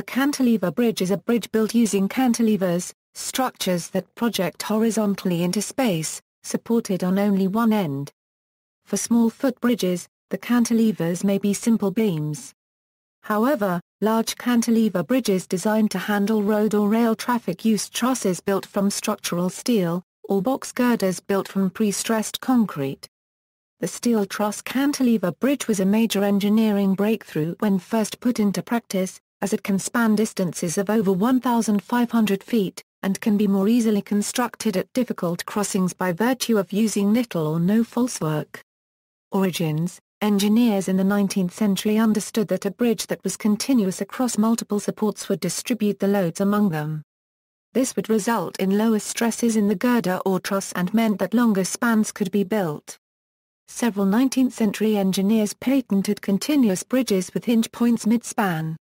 A cantilever bridge is a bridge built using cantilevers, structures that project horizontally into space, supported on only one end. For small footbridges, the cantilevers may be simple beams. However, large cantilever bridges designed to handle road or rail traffic use trusses built from structural steel, or box girders built from pre-stressed concrete. The steel truss cantilever bridge was a major engineering breakthrough when first put into practice, as it can span distances of over 1,500 feet, and can be more easily constructed at difficult crossings by virtue of using little or no falsework. Origins Engineers in the 19th century understood that a bridge that was continuous across multiple supports would distribute the loads among them. This would result in lower stresses in the girder or truss and meant that longer spans could be built. Several 19th-century engineers patented continuous bridges with hinge points mid-span.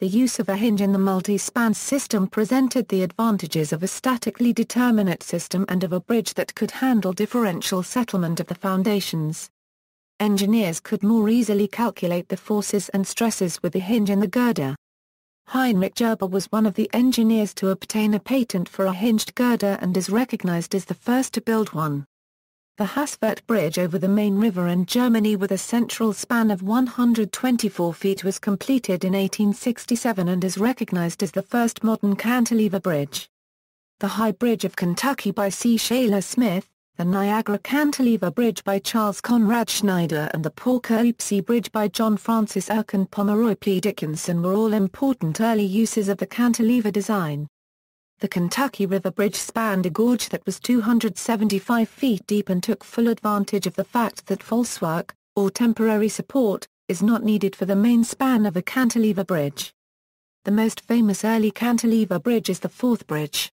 The use of a hinge in the multi-span system presented the advantages of a statically determinate system and of a bridge that could handle differential settlement of the foundations. Engineers could more easily calculate the forces and stresses with the hinge in the girder. Heinrich Gerber was one of the engineers to obtain a patent for a hinged girder and is recognized as the first to build one. The Haßfurt Bridge over the Main River in Germany with a central span of 124 feet was completed in 1867 and is recognized as the first modern cantilever bridge. The High Bridge of Kentucky by C. Shaler Smith, the Niagara Cantilever Bridge by Charles Conrad Schneider and the Poughkeepsie Bridge by John Francis Erck and Pomeroy P. Dickinson were all important early uses of the cantilever design. The Kentucky River Bridge spanned a gorge that was 275 feet deep and took full advantage of the fact that falsework, or temporary support, is not needed for the main span of a cantilever bridge. The most famous early cantilever bridge is the Forth Bridge.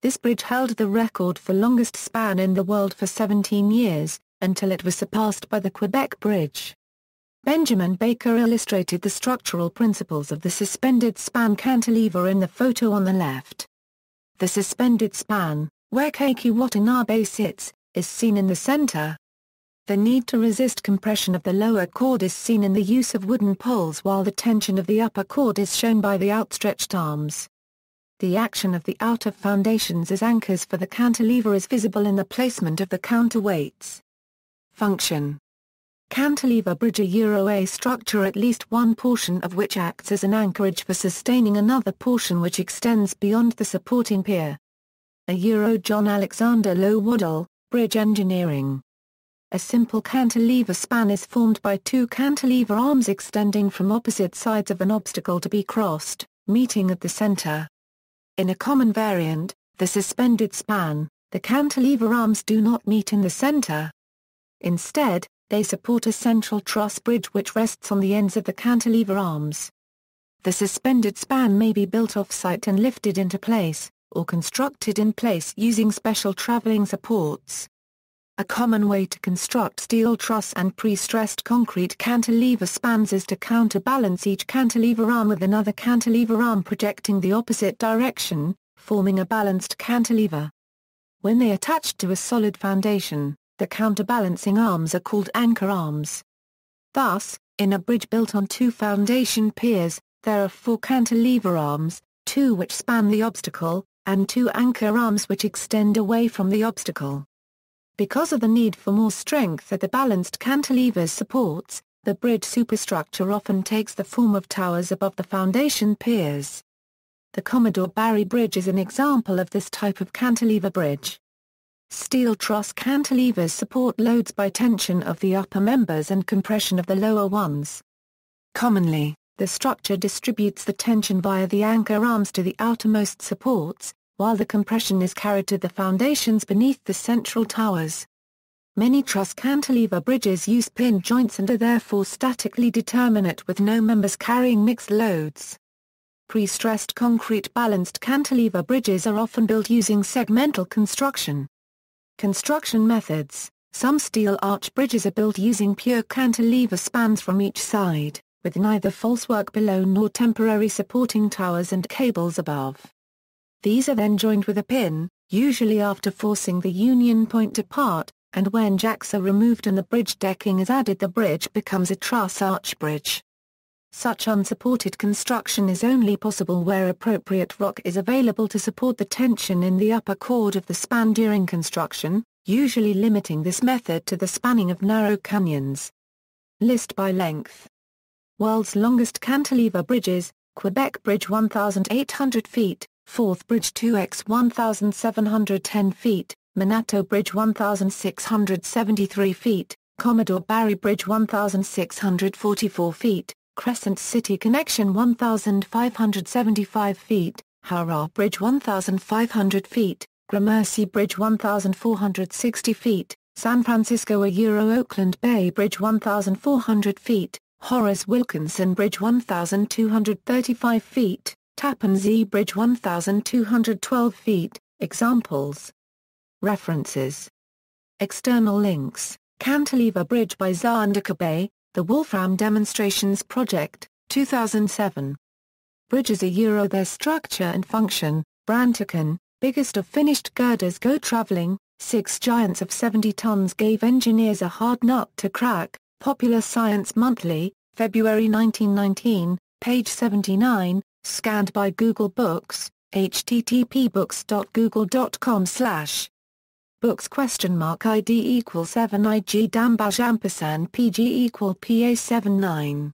This bridge held the record for longest span in the world for 17 years, until it was surpassed by the Quebec Bridge. Benjamin Baker illustrated the structural principles of the suspended span cantilever in the photo on the left. The suspended span, where Kaichi Watanabe sits, is seen in the center. The need to resist compression of the lower chord is seen in the use of wooden poles while the tension of the upper chord is shown by the outstretched arms. The action of the outer foundations as anchors for the cantilever is visible in the placement of the counterweights. Function Cantilever bridge a Euro A structure at least one portion of which acts as an anchorage for sustaining another portion which extends beyond the supporting pier. A Euro John Alexander Low Waddell, Bridge Engineering. A simple cantilever span is formed by two cantilever arms extending from opposite sides of an obstacle to be crossed, meeting at the center. In a common variant, the suspended span, the cantilever arms do not meet in the center. Instead, they support a central truss bridge which rests on the ends of the cantilever arms. The suspended span may be built off-site and lifted into place, or constructed in place using special traveling supports. A common way to construct steel truss and pre-stressed concrete cantilever spans is to counterbalance each cantilever arm with another cantilever arm projecting the opposite direction, forming a balanced cantilever. When they attached to a solid foundation, the counterbalancing arms are called anchor arms. Thus, in a bridge built on two foundation piers, there are four cantilever arms, two which span the obstacle, and two anchor arms which extend away from the obstacle. Because of the need for more strength at the balanced cantilever's supports, the bridge superstructure often takes the form of towers above the foundation piers. The Commodore Barry Bridge is an example of this type of cantilever bridge. Steel truss cantilevers support loads by tension of the upper members and compression of the lower ones. Commonly, the structure distributes the tension via the anchor arms to the outermost supports, while the compression is carried to the foundations beneath the central towers. Many truss cantilever bridges use pin joints and are therefore statically determinate with no members carrying mixed loads. Pre-stressed concrete balanced cantilever bridges are often built using segmental construction. Construction methods Some steel arch bridges are built using pure cantilever spans from each side, with neither falsework below nor temporary supporting towers and cables above. These are then joined with a pin, usually after forcing the union point apart, and when jacks are removed and the bridge decking is added the bridge becomes a truss arch bridge. Such unsupported construction is only possible where appropriate rock is available to support the tension in the upper chord of the span during construction, usually limiting this method to the spanning of narrow canyons. List by length. World's longest cantilever bridges, Quebec Bridge 1,800 feet, Forth Bridge 2x 1,710 feet, Minato Bridge 1,673 feet, Commodore Barry Bridge 1,644 feet, Crescent City Connection 1,575 feet, Howrah Bridge 1,500 feet, Gramercy Bridge 1,460 feet, San Francisco Euro Oakland Bay Bridge 1,400 feet, Horace Wilkinson Bridge 1,235 feet, Tappan Zee Bridge 1,212 feet, examples. References. External links, Cantilever Bridge by Sándor Kabai, The Wolfram Demonstrations Project, 2007. Bridges a Euro Their structure and function, Brantacan, biggest of finished girders go traveling, six giants of 70 tons gave engineers a hard nut to crack, Popular Science Monthly, February 1919, page 79, scanned by Google Books, http books.google.com slash books question mark id equals 7 ig dambaj ampersand pg equal pa 79